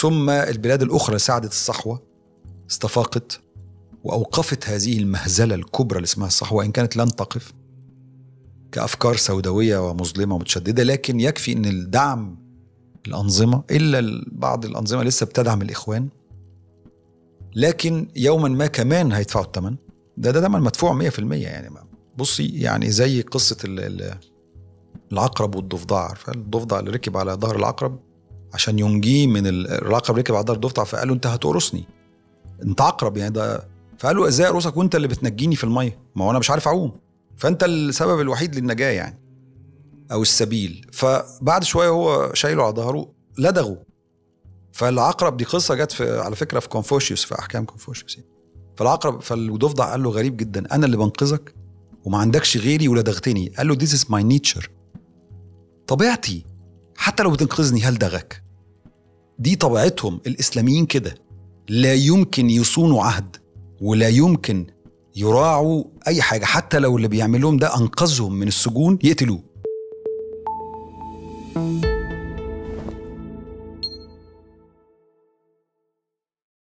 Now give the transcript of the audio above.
ثم البلاد الأخرى اللي ساعدت الصحوة استفاقت وأوقفت هذه المهزلة الكبرى اللي اسمها الصحوة وإن كانت لن تقف كأفكار سوداوية ومظلمة ومتشددة لكن يكفي إن الدعم الأنظمة إلا بعض الأنظمة لسه بتدعم الإخوان لكن يوما ما كمان هيدفعوا الثمن ده ده ثمن مدفوع 100% يعني بصي يعني زي قصة العقرب والضفدع عارفة؟ الضفدع اللي ركب على ظهر العقرب عشان ينجيه من العقرب ركب على الضفدع فقال له انت هتقرصني. انت عقرب يعني ده فقال له إزاي اقرصك وانت اللي بتنجيني في المية؟ ما هو أنا مش عارف اعوم. فانت السبب الوحيد للنجاة يعني أو السبيل. فبعد شوية هو شايله على ظهره لدغه. فالعقرب دي قصة جت في على فكرة في كونفوشيوس في أحكام كونفوشيوس يعني. فالعقرب فالضفدع قال له غريب جدا أنا اللي بنقذك وما عندكش غيري ولدغتني. قال له this is my nature. طبيعتي. حتى لو بتنقذني هلدغك دي طبيعتهم الإسلاميين كده. لا يمكن يصونوا عهد ولا يمكن يراعوا أي حاجة. حتى لو اللي بيعملوهم ده أنقذهم من السجون يقتلوه.